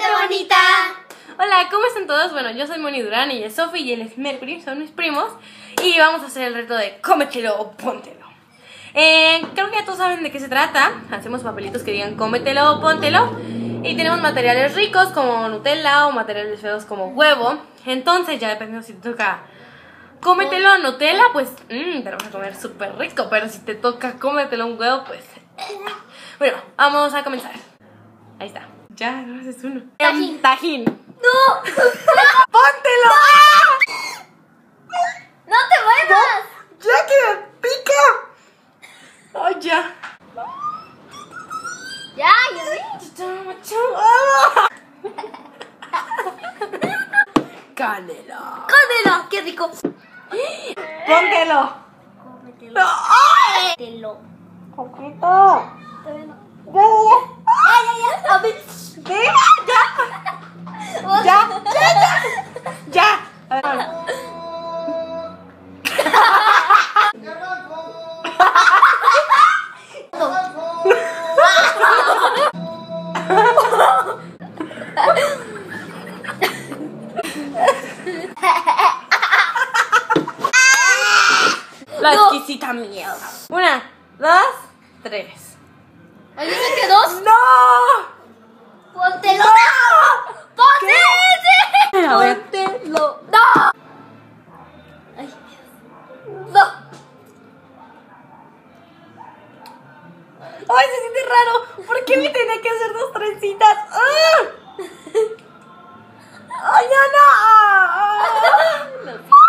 gente bonita. Hola, ¿cómo están todos? Bueno, yo soy Moni Durán y es Sofi y él es Mercury, son mis primos. Y vamos a hacer el reto de cómetelo o póntelo. Eh, creo que ya todos saben de qué se trata. Hacemos papelitos que digan cómetelo o póntelo. Y tenemos materiales ricos como Nutella o materiales feos como huevo. Entonces, ya dependiendo si te toca cómetelo Nutella, pues mmm, te lo vas a comer súper rico. Pero si te toca cómetelo un huevo, pues. Bueno, vamos a comenzar. Ahí está. Ya, no haces uno. Tajín. Tajín. ¡No! ¡Póntelo! ¡No te muevas! ¡Ya que me pica! ¡Ay, ya! Ya, ya vi. ¡Canela! ¡Cómelo! ¡Qué rico! ¡Póntelo! Cómetelo. ¡Ay! Cómetelo. ¡Poquito! Todavía no. ¡Ya, La exquisita mierda. Una, dos, tres. Ahí dice que dos. ¡No! Póntelo. ¡No! ¡Póntelo! A ver. Póntelo. ¡No! Ay, no. ¡Ay, se siente raro! ¿Por qué me tenía que hacer dos trencitas? ¡Ah! ¡Ay, ya no!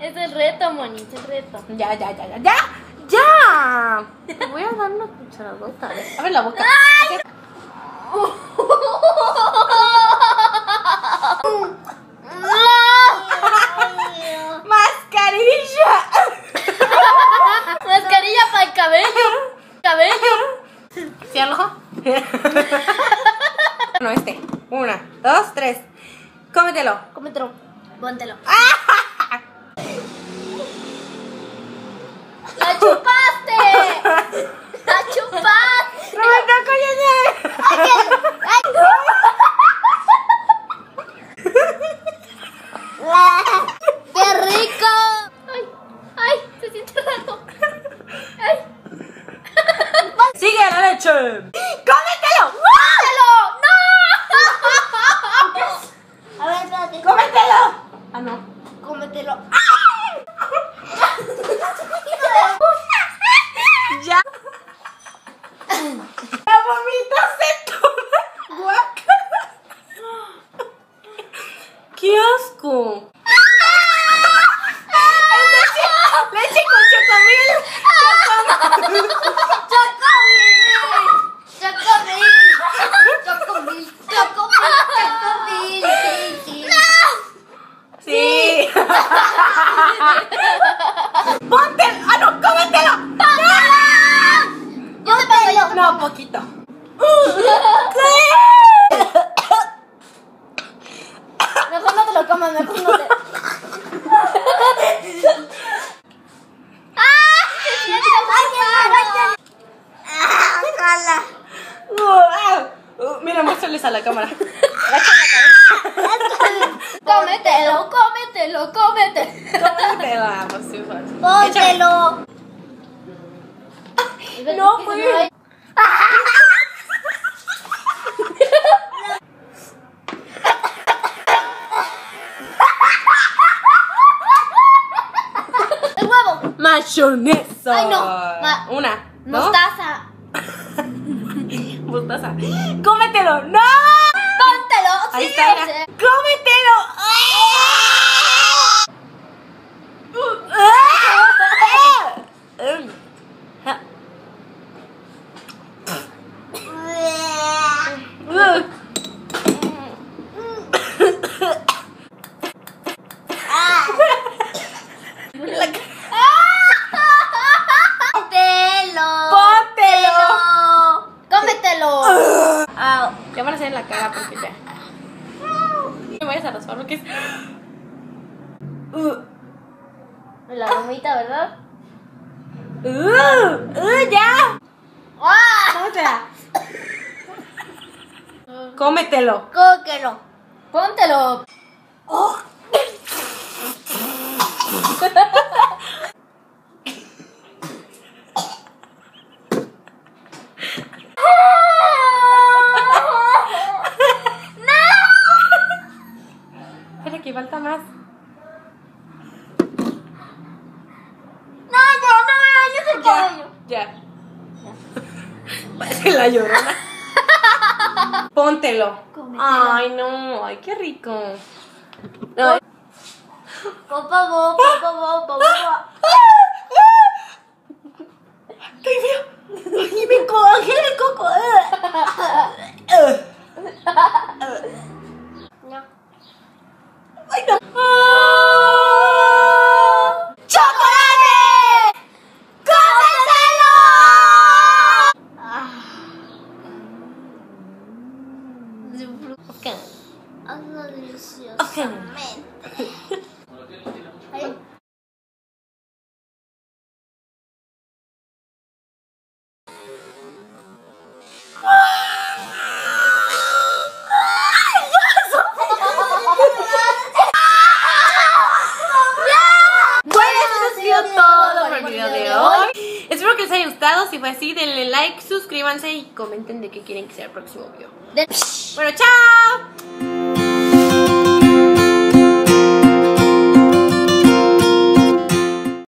Es el reto, Moni, es el reto. Ya, ya, ya, ya, ya. Voy a dar una cucharadota. Abre la boca. ¡Mascarilla! Mascarilla para el cabello. Cabello. ¿Sí al ojo? no, este. Una, dos, tres. Cómetelo. Cómetelo. Póntelo. ¡La ¡La chupaste! ¡No me toco, ya, ¡Qué rico! ¡Ay! ¡Ay! Se siente raro. ¡Ay! ¡Sigue la leche! ¡Cómetelo! ¡Póntelo! ¡No! A ver, espérate. ¡Cómetelo! Ah, no. Cómetelo. ¡Ya! ¡Ponte! ¡Ah, no! ¡Cómetelo! ¡Yo te pego yo! No, poquito. Mejor no te lo comas, mejor no te... Uh, mira, muéstrales a la cámara. Agacha la Cómetelo, cómetelo, cómetelo. cabeza. Cómetela, por. Póntelo. No, güey. El huevo. Mayonesa. Ay, no. Ma- Una. dos. Mostaza. Mostaza. ¡Cómetelo! ¡No! Póntelo. Ahí sí, está. ¡Cómetelo! Póntelo. Póntelo. Cómetelo. Ah, ya van a hacer en la cara porque ya. No me vayas a raspar porque es. La gomita, ¿verdad? uh, uh, ya. ¡Ah! Cómetela. Cómetelo. Cóquelo. Póntelo. Espera, falta más. No, no, no me el cabello. Ya. Parece la llorona. Póntelo. Cómetelo. Ay, no. Ay, qué rico. No. Popa, bo, 맛있어. 아 초콜릿! 고사살로! 아. 지금 부르. 오케이. 안나주시오. 오케이. Si fue así, denle like, suscríbanse y comenten de qué quieren que sea el próximo video. De- Bueno, chao.